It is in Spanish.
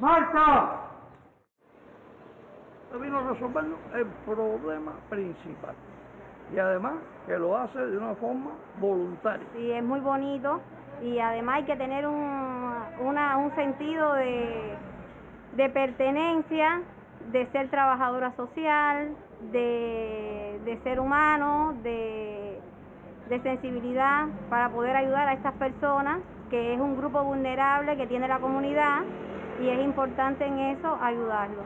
¡Marta! vino a resolver el problema principal y además que lo hace de una forma voluntaria. Sí, es muy bonito y además hay que tener un, una- un sentido de, de pertenencia, de ser trabajadora social, de, de ser humano, de, de sensibilidad para poder ayudar a estas personas, que es un grupo vulnerable que tiene la comunidad y es importante en eso ayudarlo.